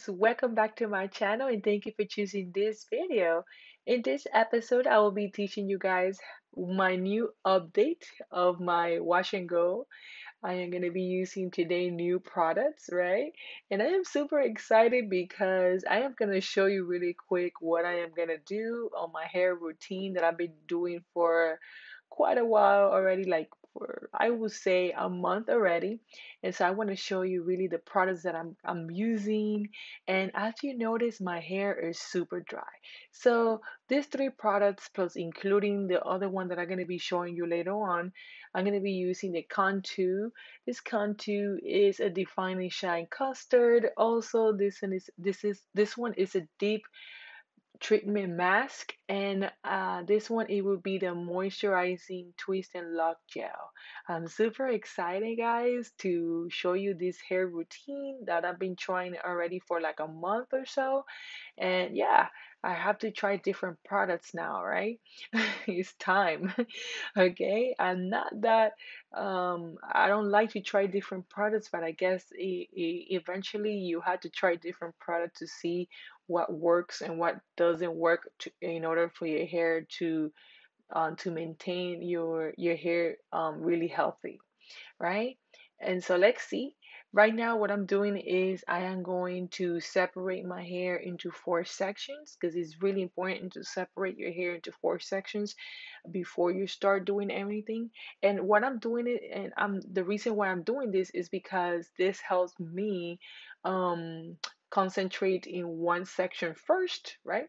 Guys, welcome back to my channel and thank you for choosing this video. In this episode, I will be teaching you guys my new update of my wash and go. I am going to be using today new products, right? And I am super excited because I am going to show you really quick what I am going to do on my hair routine that I've been doing for quite a while already, like for I would say a month already. And so I want to show you really the products that I'm I'm using. And as you notice, my hair is super dry. So these three products plus including the other one that I'm going to be showing you later on, I'm going to be using the Cantu. This Cantu is a defining shine custard. Also, this one is this is this one is a deep treatment mask and uh, this one it will be the moisturizing twist and lock gel. I'm super excited guys to show you this hair routine that i've been trying already for like a month or so and yeah i have to try different products now right it's time okay i'm not that um i don't like to try different products but i guess e- e- eventually you have to try different products to see what works and what doesn't work to, in order for your hair to um, to maintain your your hair um, really healthy, right? And so let's see. Right now, what I'm doing is I am going to separate my hair into four sections because it's really important to separate your hair into four sections before you start doing everything. And what I'm doing it, and I'm the reason why I'm doing this is because this helps me um concentrate in one section first, right?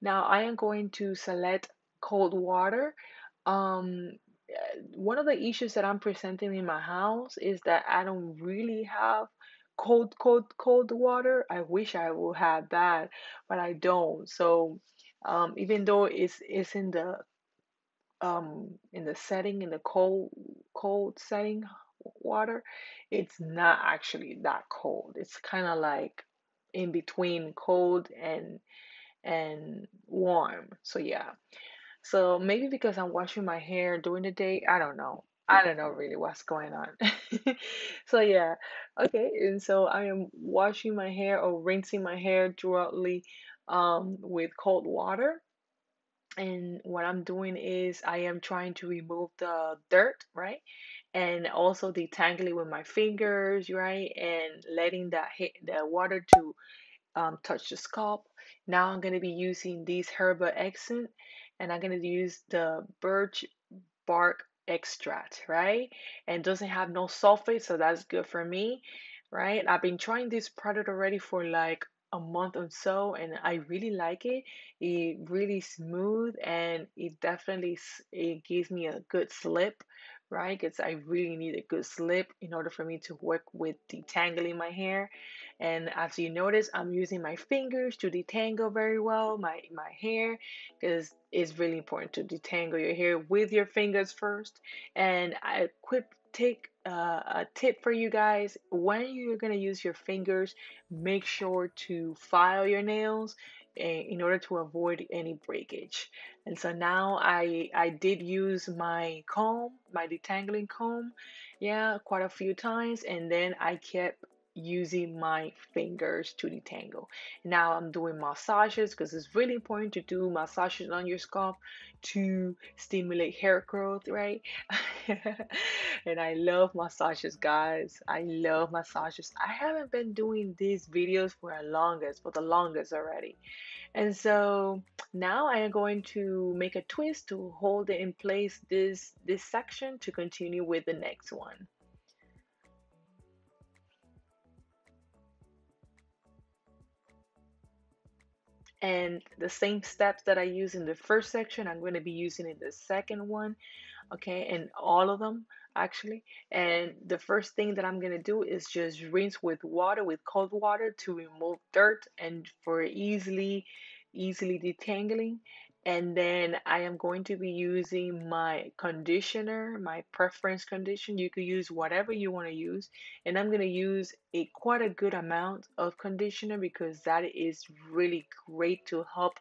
Now I am going to select cold water. Um, one of the issues that I'm presenting in my house is that I don't really have cold, cold, cold water. I wish I would have that, but I don't. So um, even though it's it's in the um in the setting in the cold cold setting water, it's not actually that cold. It's kind of like in between cold and and warm. So yeah. So maybe because I'm washing my hair during the day, I don't know. I don't know really what's going on. so yeah. Okay, and so I am washing my hair or rinsing my hair thoroughly um with cold water. And what I'm doing is I am trying to remove the dirt, right? And also detangling with my fingers, right? And letting that hit the water to um, touch the scalp. Now I'm going to be using these Herbal Essence and I'm going to use the birch bark extract, right? And doesn't have no sulfate, so that's good for me, right? I've been trying this product already for like a month or so and I really like it. It really smooth and it definitely it gives me a good slip, right? Because I really need a good slip in order for me to work with detangling my hair. And as you notice, I'm using my fingers to detangle very well my my hair because it's really important to detangle your hair with your fingers first. And I quick take uh, a tip for you guys when you're gonna use your fingers, make sure to file your nails Eh, in order to avoid any breakage. And so now I I did use my comb, my detangling comb, yeah, quite a few times, and then I kept using my fingers to detangle. Now I'm doing massages because it's really important to do massages on your scalp to stimulate hair growth, right? and I love massages, guys. I love massages. I haven't been doing these videos for the longest, for the longest already. And so now I am going to make a twist to hold it in place this this section to continue with the next one. And the same steps that I use in the first section, I'm going to be using in the second one, okay, and all of them actually. And the first thing that I'm going to do is just rinse with water, with cold water to remove dirt and for easily, easily detangling. And then I am going to be using my conditioner, my preference conditioner. You could use whatever you want to use. And I'm going to use a quite a good amount of conditioner because that is really great to help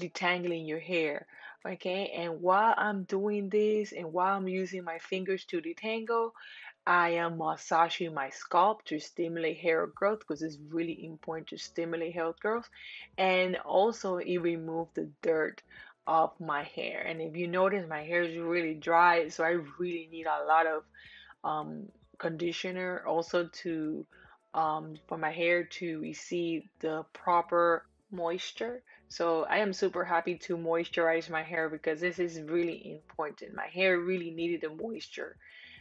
detangling your hair. Okay, and while I'm doing this and while I'm using my fingers to detangle, I am massaging my scalp to stimulate hair growth because it's really important to stimulate hair growth. And also, it removes the dirt of my hair. And if you notice, my hair is really dry, so I really need a lot of um, conditioner also to um, for my hair to receive the proper moisture. So I am super happy to moisturize my hair because this is really important. My hair really needed the moisture.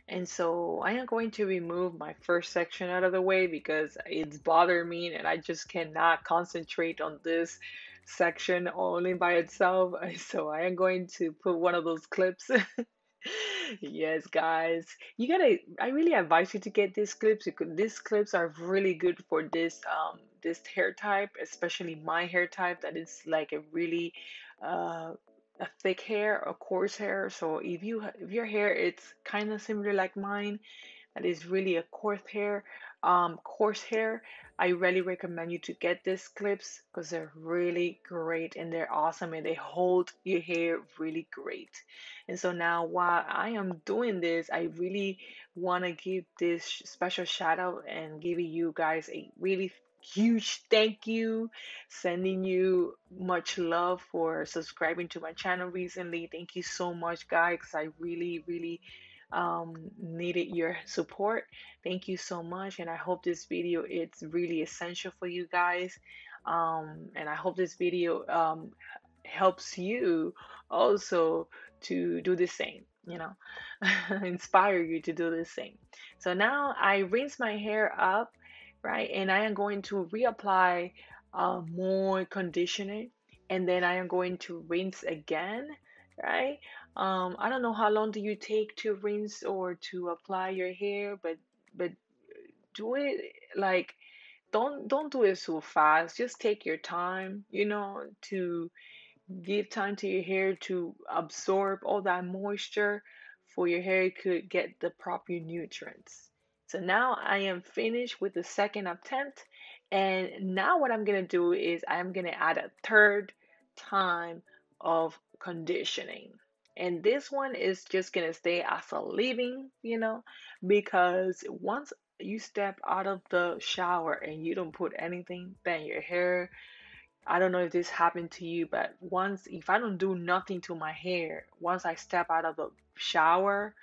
And so I am going to remove my first section out of the way because it's bothering me and I just cannot concentrate on this section only by itself. So I am going to put one of those clips Yes, guys, you gotta. I really advise you to get these clips because these clips are really good for this um this hair type, especially my hair type that is like a really uh a thick hair, a coarse hair. So if you if your hair it's kind of similar like mine, that is really a coarse hair, um, coarse hair. I really recommend you to get these clips because they're really great and they're awesome and they hold your hair really great. And so now while I am doing this, I really want to give this special shout out and giving you guys a really huge thank you sending you much love for subscribing to my channel recently thank you so much guys i really really um, needed your support. Thank you so much, and I hope this video it's really essential for you guys. Um, and I hope this video um, helps you also to do the same. You know, inspire you to do the same. So now I rinse my hair up, right, and I am going to reapply uh, more conditioner, and then I am going to rinse again, right? Um, I don't know how long do you take to rinse or to apply your hair, but but do it like don't don't do it so fast. Just take your time, you know, to give time to your hair to absorb all that moisture for your hair could get the proper nutrients. So now I am finished with the second attempt. And now what I'm gonna do is I'm gonna add a third time of conditioning. And this one is just gonna stay as a leave-in, you know, because once you step out of the shower and you don't put anything, then your hair, I don't know if this happened to you, but once if I don't do nothing to my hair, once I step out of the shower,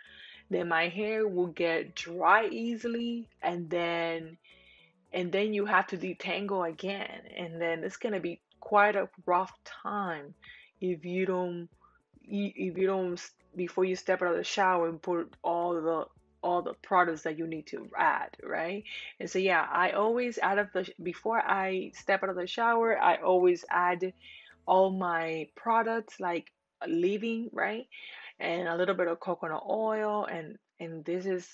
then my hair will get dry easily and then and then you have to detangle again and then it's gonna be quite a rough time if you don't if you don't before you step out of the shower and put all the all the products that you need to add, right? And so yeah, I always out of the before I step out of the shower, I always add all my products like leave-in, right? And a little bit of coconut oil and and this is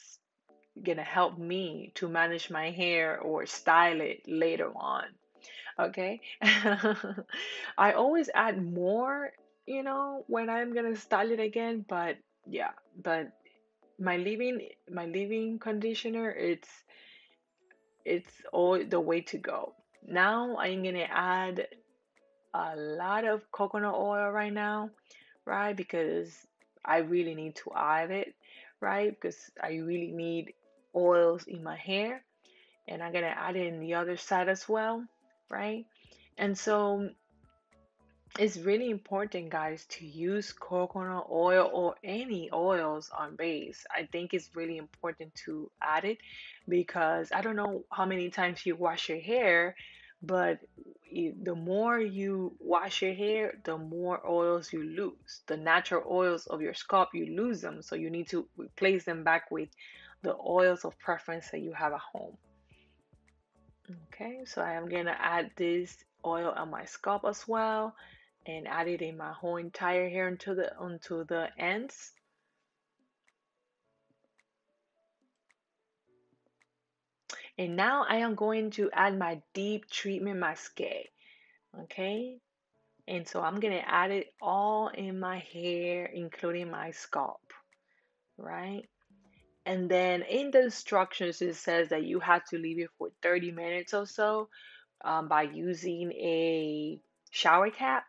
gonna help me to manage my hair or style it later on. Okay. I always add more you know, when I'm gonna style it again, but yeah, but my leave-in my leave-in conditioner it's it's all the way to go. Now I'm gonna add a lot of coconut oil right now, right? Because I really need to add it, right? Because I really need oils in my hair and I'm gonna add it in the other side as well, right? And so it's really important, guys, to use coconut oil or any oils on base. I think it's really important to add it because I don't know how many times you wash your hair, but the more you wash your hair, the more oils you lose. The natural oils of your scalp, you lose them. So you need to replace them back with the oils of preference that you have at home. Okay, so I am gonna add this oil on my scalp as well and add it in my whole entire hair until the onto the ends. And now I am going to add my deep treatment mascara. Okay, and so I'm gonna add it all in my hair, including my scalp, right? And then in the instructions, it says that you have to leave it for 30 minutes or so um, by using a shower cap.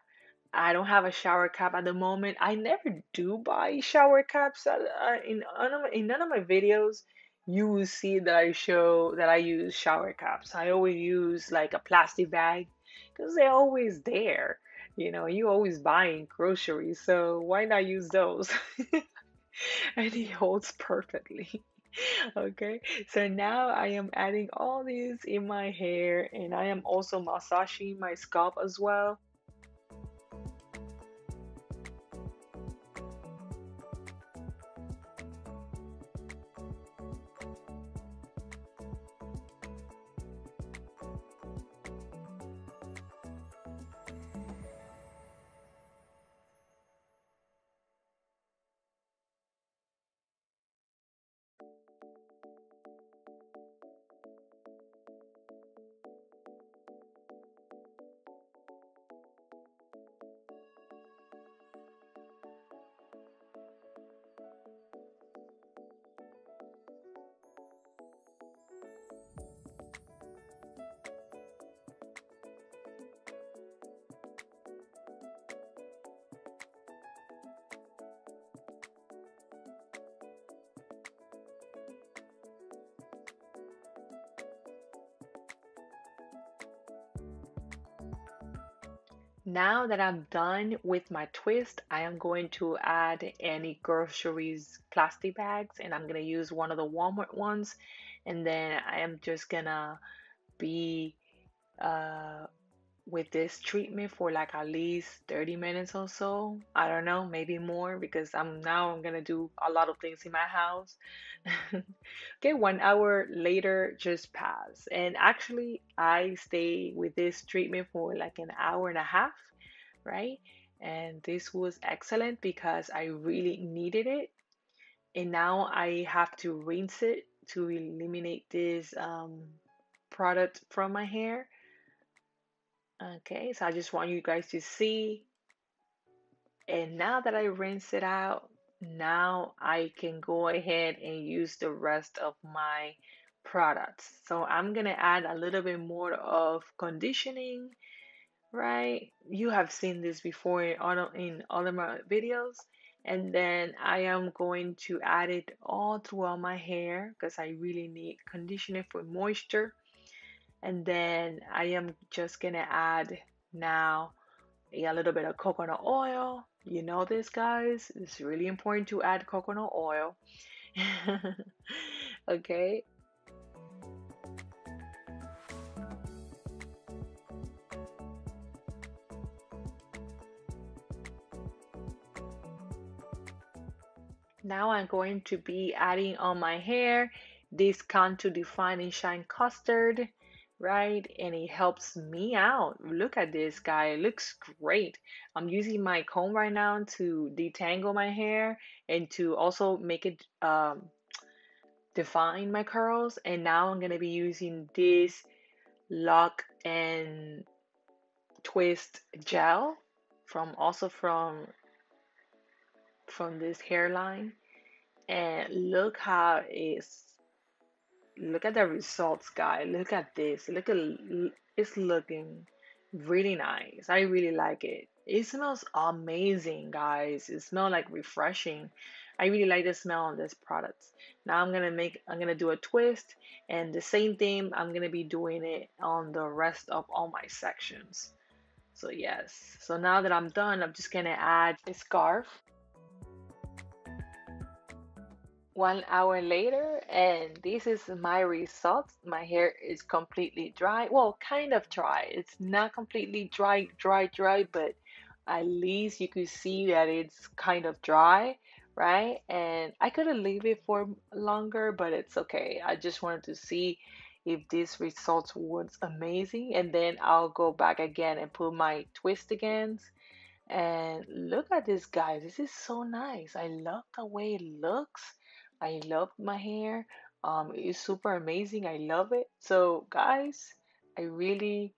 I don't have a shower cap at the moment. I never do buy shower caps uh, uh, in in none of my videos. You will see that I show that I use shower caps. I always use like a plastic bag because they're always there. You know, you're always buying groceries, so why not use those? and it holds perfectly. Okay, so now I am adding all these in my hair and I am also massaging my scalp as well. Now that I'm done with my twist, I am going to add any groceries plastic bags and I'm gonna use one of the Walmart ones and then I am just gonna be uh with this treatment for like at least 30 minutes or so. I don't know, maybe more because I'm now I'm gonna do a lot of things in my house. Okay, one hour later just passed, and actually I stay with this treatment for like an hour and a half, right? And this was excellent because I really needed it, and now I have to rinse it to eliminate this um, product from my hair. Okay, so I just want you guys to see. And now that I rinse it out, now I can go ahead and use the rest of my products. So I'm gonna add a little bit more of conditioning, right? You have seen this before in other in other my videos. And then I am going to add it all throughout my hair because I really need conditioner for moisture. And then I am just gonna add now a little bit of coconut oil. You know this, guys. It's really important to add coconut oil. Okay. Now I'm going to be adding on my hair this Cantu Define and Shine Custard, right? And it helps me out. Look at this guy, it looks great. I'm using my comb right now to detangle my hair and to also make it um, define my curls. And now I'm gonna be using this Lock and Twist gel from also from from this hairline and look how it's look at the results guy look at this. Look at it's looking really nice. I really like it. It smells amazing guys. It smells like refreshing. I really like the smell on this product. Now i'm gonna make i'm gonna do a twist and the same thing i'm gonna be doing it on the rest of all my sections. So yes. So now that i'm done i'm just gonna add a scarf one hour later and this is my result. My hair is completely dry. Well kind of dry. It's not completely dry dry dry but at least you could see that it's kind of dry right? And i could have leave it for longer but it's okay. I just wanted to see if this result was amazing and then i'll go back again and put my twist again. And look at this guys this is so nice. I love the way it looks I love my hair. Um, it's super amazing. I love it. So, guys, I really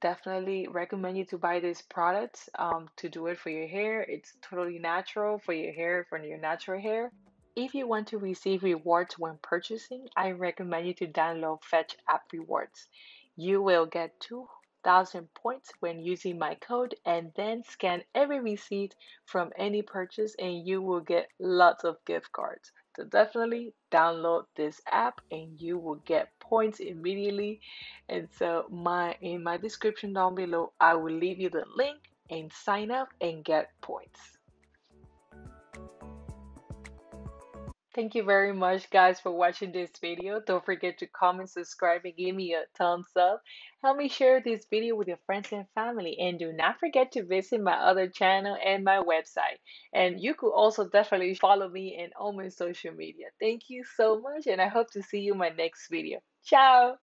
definitely recommend you to buy this product um, to do it for your hair. It's totally natural for your hair, for your natural hair. If you want to receive rewards when purchasing, I recommend you to download Fetch App Rewards. You will get 2,000 points when using my code and then scan every receipt from any purchase and you will get lots of gift cards. So definitely download this app and you will get points immediately. And so my in my description down below, I will leave you the link and sign up and get points. Thank you very much, guys, for watching this video. Don't forget to comment, subscribe, and give me a thumbs up. Help me share this video with your friends and family. And do not forget to visit my other channel and my website. And you could also definitely follow me in all my social media. Thank you so much, and I hope to see you in my next video. Ciao!